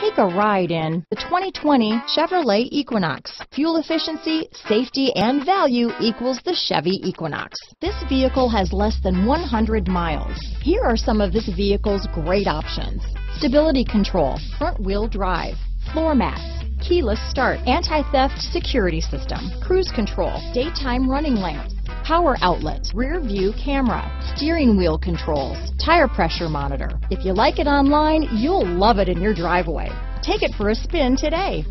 Take a ride in the 2020 Chevrolet Equinox. Fuel efficiency, safety, and value equals the Chevy Equinox. This vehicle has less than 100 miles. Here are some of this vehicle's great options. Stability control, front wheel drive, floor mats, keyless start, anti-theft security system, cruise control, daytime running lamps, power outlets, rear view camera, steering wheel controls, tire pressure monitor. If you like it online, you'll love it in your driveway. Take it for a spin today.